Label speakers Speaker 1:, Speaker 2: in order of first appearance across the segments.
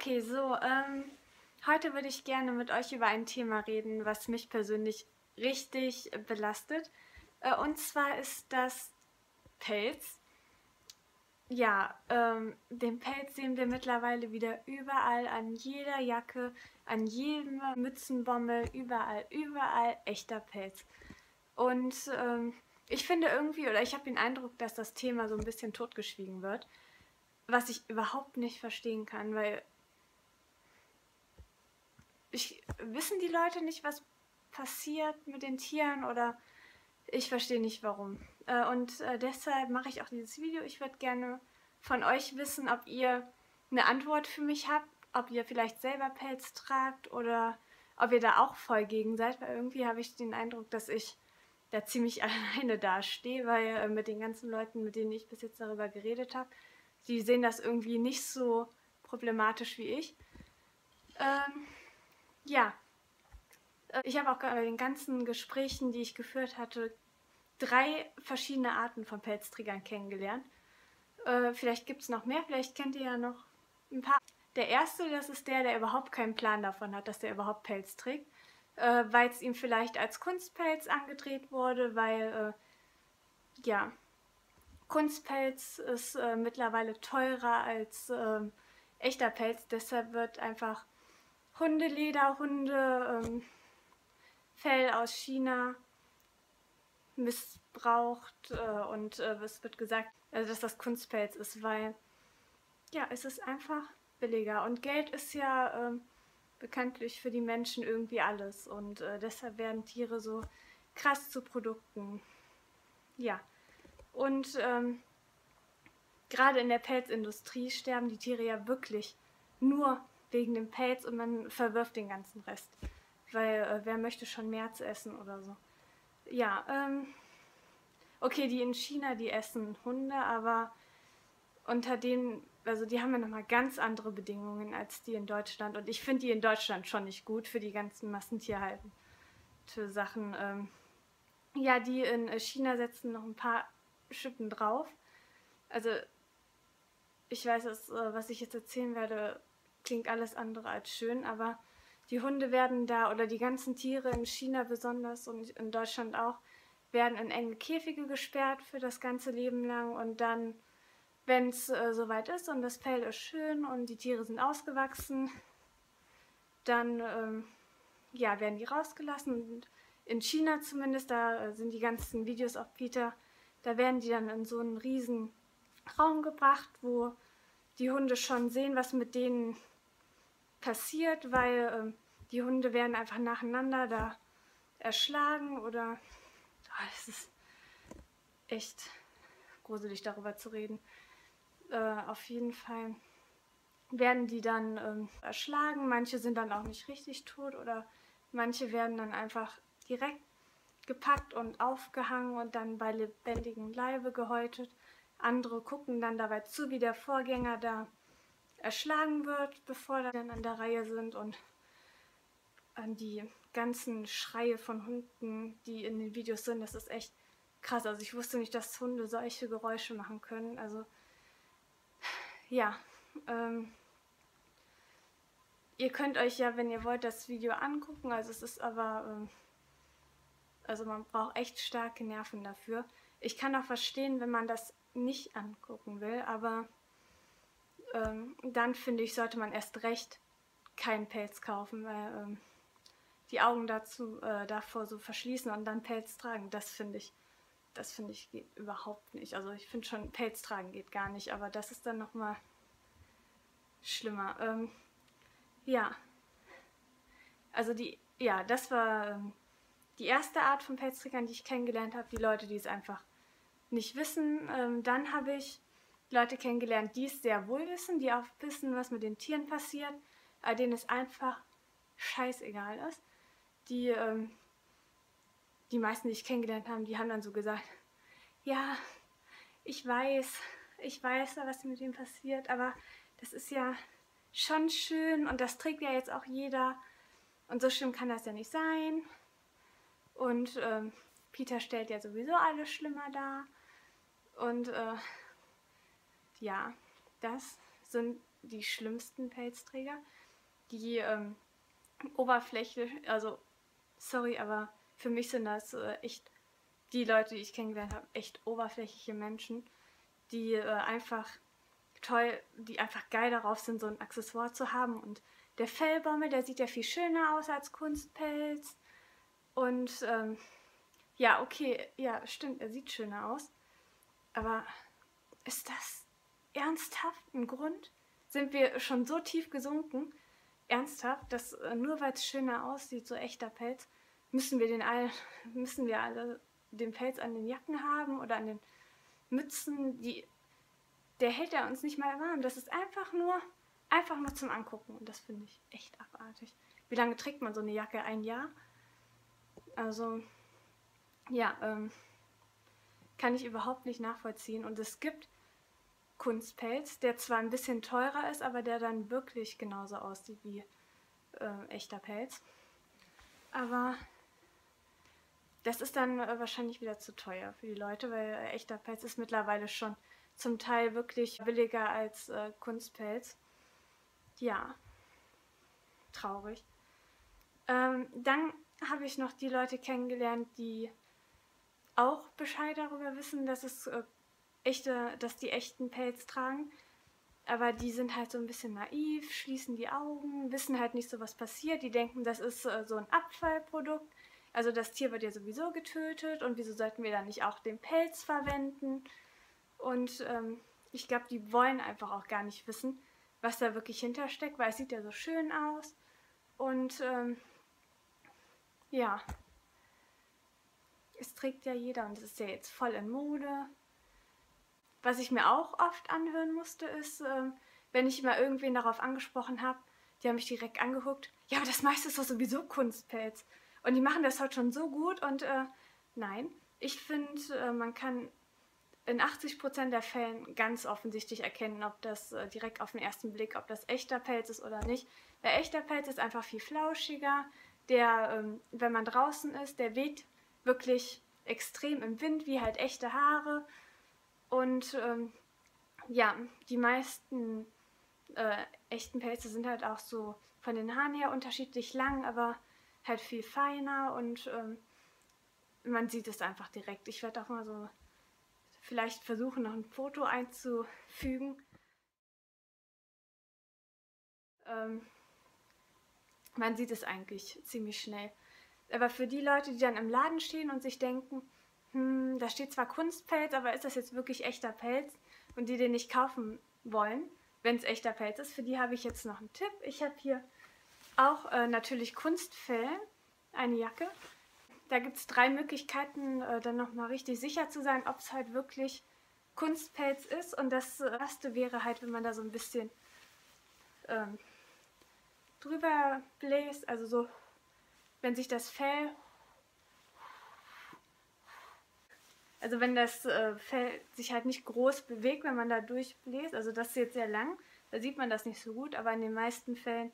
Speaker 1: Okay, so, ähm, heute würde ich gerne mit euch über ein Thema reden, was mich persönlich richtig belastet. Äh, und zwar ist das Pelz. Ja, ähm, den Pelz sehen wir mittlerweile wieder überall, an jeder Jacke, an jedem Mützenbommel, überall, überall echter Pelz. Und ähm, ich finde irgendwie, oder ich habe den Eindruck, dass das Thema so ein bisschen totgeschwiegen wird, was ich überhaupt nicht verstehen kann, weil ich, wissen die Leute nicht, was passiert mit den Tieren oder ich verstehe nicht warum. Äh, und äh, deshalb mache ich auch dieses Video. Ich würde gerne von euch wissen, ob ihr eine Antwort für mich habt, ob ihr vielleicht selber Pelz tragt oder ob ihr da auch voll gegen seid, weil irgendwie habe ich den Eindruck, dass ich da ziemlich alleine dastehe, weil äh, mit den ganzen Leuten, mit denen ich bis jetzt darüber geredet habe, die sehen das irgendwie nicht so problematisch wie ich. Ähm, ja, äh, ich habe auch bei den ganzen Gesprächen, die ich geführt hatte, drei verschiedene Arten von Pelzträgern kennengelernt. Äh, vielleicht gibt es noch mehr, vielleicht kennt ihr ja noch ein paar. Der erste, das ist der, der überhaupt keinen Plan davon hat, dass der überhaupt Pelz trägt, äh, weil es ihm vielleicht als Kunstpelz angedreht wurde, weil, äh, ja, Kunstpelz ist äh, mittlerweile teurer als ähm, echter Pelz, deshalb wird einfach Hundeleder, Hunde, ähm, aus China missbraucht äh, und äh, es wird gesagt, also dass das Kunstpelz ist, weil ja, es ist einfach billiger. Und Geld ist ja äh, bekanntlich für die Menschen irgendwie alles. Und äh, deshalb werden Tiere so krass zu Produkten. Ja, und ähm, gerade in der Pelzindustrie sterben die Tiere ja wirklich nur wegen dem Pelz und man verwirft den ganzen Rest. Weil äh, wer möchte schon März essen oder so. Ja, ähm, okay, die in China, die essen Hunde, aber unter denen, also die haben ja nochmal ganz andere Bedingungen als die in Deutschland. Und ich finde die in Deutschland schon nicht gut für die ganzen Massentierhalten. Sachen, ähm, ja, die in China setzen noch ein paar Schippen drauf. Also, ich weiß, dass, äh, was ich jetzt erzählen werde, klingt alles andere als schön, aber die Hunde werden da oder die ganzen Tiere in China besonders und in Deutschland auch werden in enge Käfige gesperrt für das ganze Leben lang und dann, wenn es äh, soweit ist und das Fell ist schön und die Tiere sind ausgewachsen, dann ähm, ja, werden die rausgelassen und in China zumindest, da äh, sind die ganzen Videos auf Peter, da werden die dann in so einen riesen Raum gebracht, wo die Hunde schon sehen, was mit denen passiert, weil ähm, die Hunde werden einfach nacheinander da erschlagen oder oh, es ist echt gruselig darüber zu reden. Äh, auf jeden Fall werden die dann ähm, erschlagen, manche sind dann auch nicht richtig tot oder manche werden dann einfach direkt gepackt und aufgehangen und dann bei lebendigem Leibe gehäutet. Andere gucken dann dabei zu, wie der Vorgänger da erschlagen wird, bevor wir dann an der Reihe sind und an die ganzen Schreie von Hunden, die in den Videos sind, das ist echt krass. Also ich wusste nicht, dass Hunde solche Geräusche machen können. Also ja, ähm, ihr könnt euch ja, wenn ihr wollt, das Video angucken. Also es ist aber, ähm, also man braucht echt starke Nerven dafür. Ich kann auch verstehen, wenn man das nicht angucken will, aber ähm, dann finde ich, sollte man erst recht keinen Pelz kaufen, weil ähm, die Augen dazu äh, davor so verschließen und dann Pelz tragen, das finde ich, das finde ich geht überhaupt nicht. Also ich finde schon, Pelz tragen geht gar nicht, aber das ist dann nochmal schlimmer. Ähm, ja, also die, ja, das war ähm, die erste Art von Pelzträgern, die ich kennengelernt habe, die Leute, die es einfach nicht wissen. Ähm, dann habe ich Leute kennengelernt, die es sehr wohl wissen, die auch wissen, was mit den Tieren passiert, äh, denen es einfach scheißegal ist. Die, ähm, die meisten, die ich kennengelernt habe, die haben dann so gesagt, ja, ich weiß, ich weiß, was mit dem passiert, aber das ist ja schon schön und das trägt ja jetzt auch jeder und so schlimm kann das ja nicht sein. Und ähm, Peter stellt ja sowieso alles schlimmer dar. Und äh, ja, das sind die schlimmsten Pelzträger. Die ähm, Oberfläche, also sorry, aber für mich sind das äh, echt die Leute, die ich kennengelernt habe, echt oberflächliche Menschen, die äh, einfach toll, die einfach geil darauf sind, so ein Accessoire zu haben. Und der Fellbommel, der sieht ja viel schöner aus als Kunstpelz. Und ähm, ja, okay, ja, stimmt, er sieht schöner aus. Aber ist das ernsthaft ein Grund? Sind wir schon so tief gesunken? Ernsthaft, dass äh, nur weil es schöner aussieht, so echter Pelz, müssen wir den all, müssen wir alle den Pelz an den Jacken haben oder an den Mützen, die der hält ja uns nicht mal warm. Das ist einfach nur einfach nur zum Angucken und das finde ich echt abartig. Wie lange trägt man so eine Jacke? Ein Jahr? Also ja, ähm, kann ich überhaupt nicht nachvollziehen und es gibt Kunstpelz, der zwar ein bisschen teurer ist, aber der dann wirklich genauso aussieht wie äh, echter Pelz. Aber das ist dann äh, wahrscheinlich wieder zu teuer für die Leute, weil äh, echter Pelz ist mittlerweile schon zum Teil wirklich billiger als äh, Kunstpelz. Ja, traurig. Ähm, dann habe ich noch die Leute kennengelernt, die auch Bescheid darüber wissen, dass es äh, echte, dass die echten Pelz tragen. Aber die sind halt so ein bisschen naiv, schließen die Augen, wissen halt nicht so, was passiert. Die denken, das ist äh, so ein Abfallprodukt. Also das Tier wird ja sowieso getötet und wieso sollten wir dann nicht auch den Pelz verwenden? Und ähm, ich glaube, die wollen einfach auch gar nicht wissen, was da wirklich hintersteckt, weil es sieht ja so schön aus. Und ähm, ja, es trägt ja jeder und es ist ja jetzt voll in Mode. Was ich mir auch oft anhören musste, ist, ähm, wenn ich mal irgendwen darauf angesprochen habe, die haben mich direkt angeguckt, ja, aber das meiste ist doch sowieso Kunstpelz. Und die machen das heute schon so gut und äh, nein, ich finde, äh, man kann in 80% der Fällen ganz offensichtlich erkennen, ob das äh, direkt auf den ersten Blick, ob das echter Pelz ist oder nicht. Weil echter Pelz ist einfach viel flauschiger. Der, ähm, wenn man draußen ist, der weht wirklich extrem im Wind, wie halt echte Haare. Und ähm, ja, die meisten äh, echten Pelze sind halt auch so von den Haaren her unterschiedlich lang, aber halt viel feiner und ähm, man sieht es einfach direkt. Ich werde auch mal so vielleicht versuchen, noch ein Foto einzufügen. Ähm, man sieht es eigentlich ziemlich schnell. Aber für die Leute, die dann im Laden stehen und sich denken, hm, da steht zwar Kunstpelz, aber ist das jetzt wirklich echter Pelz? Und die den nicht kaufen wollen, wenn es echter Pelz ist, für die habe ich jetzt noch einen Tipp. Ich habe hier auch äh, natürlich Kunstfell, eine Jacke da gibt es drei Möglichkeiten, äh, dann nochmal richtig sicher zu sein, ob es halt wirklich Kunstpelz ist. Und das erste wäre halt, wenn man da so ein bisschen ähm, drüber bläst, also so, wenn sich das Fell, also wenn das äh, Fell sich halt nicht groß bewegt, wenn man da durchbläst, also das ist jetzt sehr lang, da sieht man das nicht so gut, aber in den meisten Fällen,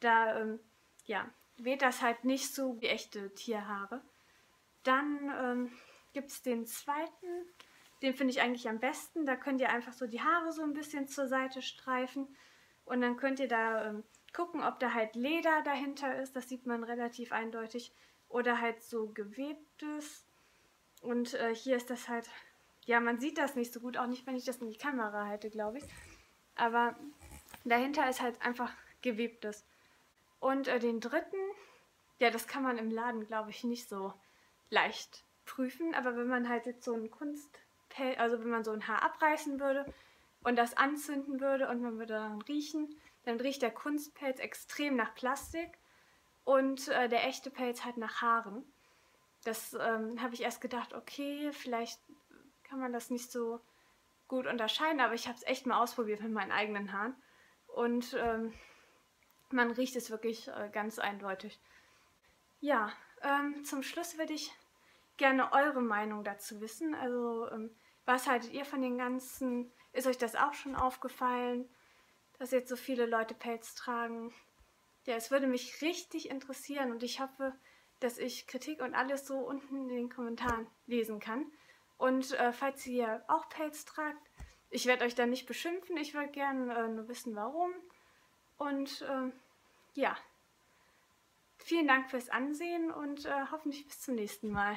Speaker 1: da, ähm, ja, weht das halt nicht so wie echte Tierhaare. Dann ähm, gibt es den zweiten, den finde ich eigentlich am besten. Da könnt ihr einfach so die Haare so ein bisschen zur Seite streifen und dann könnt ihr da ähm, gucken, ob da halt Leder dahinter ist. Das sieht man relativ eindeutig. Oder halt so gewebtes. Und äh, hier ist das halt, ja, man sieht das nicht so gut, auch nicht, wenn ich das in die Kamera halte, glaube ich. Aber dahinter ist halt einfach gewebtes. Und äh, den dritten, ja, das kann man im Laden, glaube ich, nicht so leicht prüfen. Aber wenn man halt jetzt so ein Kunstpelz, also wenn man so ein Haar abreißen würde und das anzünden würde und man würde dann riechen, dann riecht der Kunstpelz extrem nach Plastik und äh, der echte Pelz halt nach Haaren. Das ähm, habe ich erst gedacht, okay, vielleicht kann man das nicht so gut unterscheiden, aber ich habe es echt mal ausprobiert mit meinen eigenen Haaren. Und ähm, man riecht es wirklich äh, ganz eindeutig. Ja, ähm, zum Schluss würde ich gerne eure Meinung dazu wissen. Also, ähm, was haltet ihr von den ganzen? Ist euch das auch schon aufgefallen, dass jetzt so viele Leute Pelz tragen? Ja, es würde mich richtig interessieren und ich hoffe, dass ich Kritik und alles so unten in den Kommentaren lesen kann. Und äh, falls ihr auch Pelz tragt, ich werde euch da nicht beschimpfen, ich würde gerne äh, nur wissen, warum. Und äh, ja, vielen Dank fürs Ansehen und äh, hoffentlich bis zum nächsten Mal.